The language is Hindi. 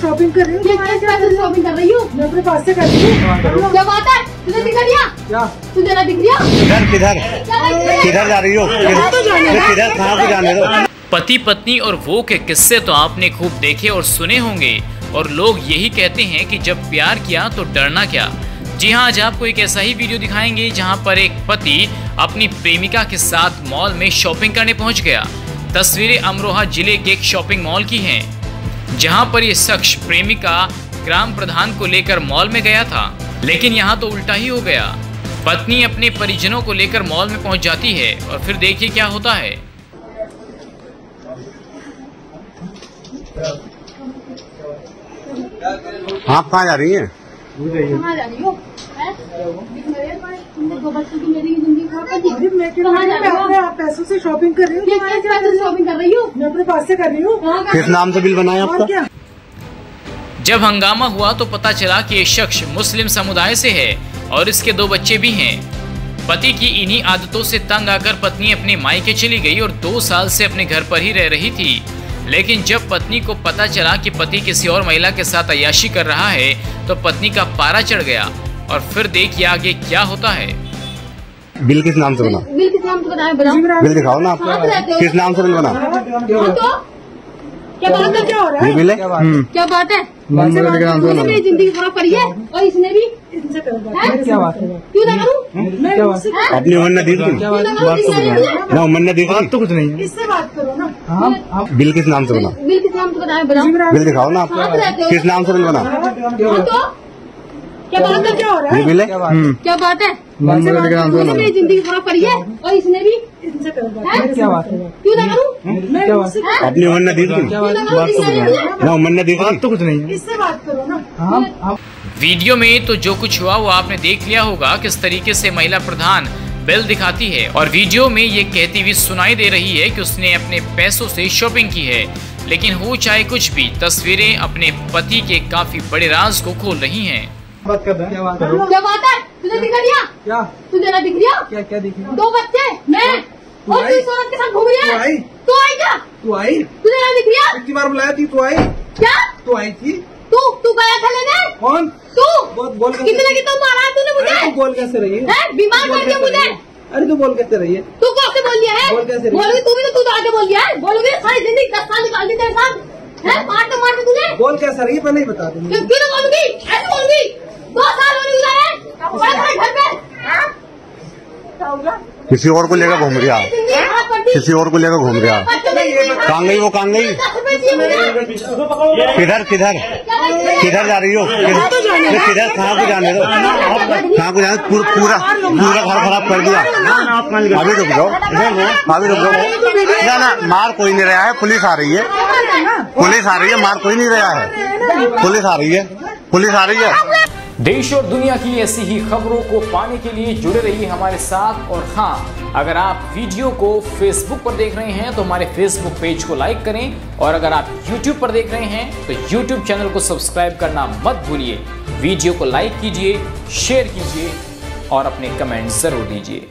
शॉपिंग कर रही हूँ शॉपिंग कर रही हूँ? मैं अपने पास से कर रही हूँ। क्या बात है? तुझे दिख रिया क्या? तुझे ना दिख रिया किधर किधर? किधर जा रही हो? किधर? किधर कहाँ को जाने दो? पति पत्नी और वो के किस्से तो आपने खूब देखे और सुने होंगे। और लोग यही कहते हैं कि जब प्यार किया तो डरना क्या? जी हाँ आज आपको एक ऐसा ही वीडियो दिखाएँगे जहाँ पर एक पति अपनी प्रेमिका के साथ मॉल में शॉपिंग करने पहुँच गया। तस्वीरें अमरोहा ज़िले के एक शॉपिंग मॉल की हैं। जहाँ पर ये शख्स प्रेमिका ग्राम प्रधान को लेकर मॉल में गया था लेकिन यहाँ तो उल्टा ही हो गया। पत्नी अपने परिजनों को लेकर मॉल में पहुँच जाती है और फिर देखिए क्या होता है। आप कहाँ जा रही हैं? पास आप से शॉपिंग कर रही हूँ शॉपिंग कर रही हूँ? मैं अपने पास से कर रही हूँ। किस नाम से बिल बनाया आपका? जब हंगामा हुआ तो पता चला कि ये शख्स मुस्लिम समुदाय से है और इसके दो बच्चे भी हैं। पति की इन्हीं आदतों से तंग आकर पत्नी अपने मायके चली गई और दो साल से अपने घर पर ही रह रही थी। लेकिन जब पत्नी को पता चला कि पति किसी और महिला के साथ अयाशी कर रहा है तो पत्नी का पारा चढ़ गया और फिर देखिए आगे क्या होता है। बिल किस नाम से बना बिल किस नाम से बनाए बताओ बिल दिखाओ ना कहाँ पे रहते आप किस नाम से बिल बना हाँ तो क्या बात है क्या हो रहा है बिल है क्या बात है बना मेरी ज़िंदगी खराब करी है और इसने भी इनसे कर बात। हैं? क्या बात है क्यों ना करूँ अपनी उम्र ने दी ना उम्र ने दी थी कुछ नहीं इससे बात करो ना बिल किस नाम से बना बिल किस नाम से बनाए बताओ बिल दिखाओ ना कहाँ पे रहते आप किस नाम से बना हाँ तो क्या बात है क्या हो रहा है बिल है क्या बात है मेरी ज़िंदगी खराब करी है और इसने भी इनसे कर बात। क्या बात है? क्यों ना करूँ? हैं? अपनी उम्र दी थी। क्यों ना उम्र ने दी थी। कुछ नहीं। इससे बात करो ना। वीडियो में तो जो कुछ हुआ वो आपने देख लिया होगा किस तरीके से महिला प्रधान बिल दिखाती है। और वीडियो में ये कहती हुई सुनाई दे रही है कि उसने अपने पैसों से शॉपिंग की है। लेकिन हो चाहे कुछ भी तस्वीरें अपने पति के काफ़ी बड़े राज को खोल रही हैं। बात कर रहे हैं। क्या बात करो क्या बात है? तुझे दिख रिया क्या? तुझे ना दिख रिया क्या क्या दिखी दो बच्चे मैं और तू औरत के साथ घूम रही तू आई? है तू आई क्या? तू आई? तुझे ना दिख रिया कितनी बार बुलाया थी तू आई? क्या? तू आई थी? तू तू गया था लेने? कौन? तू? बोल कितने कितना मारा तूने अरे तू मुझे बोल कैसे रही है? बीमार कर दिया मुझे। है? अरे तू बोल कैसे रही है? तू कैसे बोल दिया है? बोल कैसे रही? बोलोगी तू भी तो तू तो आके बोल दिया है? बोलोगी सारी ज़िंदगी दस साल निकाल दी तेरे साथ? है? मारते मारते तुझे? बोल कैसे रही है? पहले ही बता दूँगी क्यों बोलूँगी दो साल होने लगे हैं बड़े बड़े घर पे हाँ? किसी और को लेकर घूम गया? किसी और को लेकर घूम गया? कहाँ गई वो, कहाँ गई? किधर किधर? किधर जा रही हो? किधर? किधर? कहाँ को जाने दो? कहाँ को जाने पूरा पूरा घर खराब कर दिया। अभी रुक जाओ। अभी रुक जाओ। ना ना, मार कोई नहीं रहा है। पुलिस आ रही है। पुलिस आ रही है। मार कोई नहीं रहा है। पुलिस आ रही है। पुलिस आ रही है। देश और दुनिया की ऐसी ही खबरों को पाने के लिए जुड़े रहिए हमारे साथ। और हाँ अगर आप वीडियो को फेसबुक पर देख रहे हैं तो हमारे फेसबुक पेज को लाइक करें। और अगर आप यूट्यूब पर देख रहे हैं तो यूट्यूब चैनल को सब्सक्राइब करना मत भूलिए। वीडियो को लाइक कीजिए शेयर कीजिए और अपने कमेंट ज़रूर दीजिए।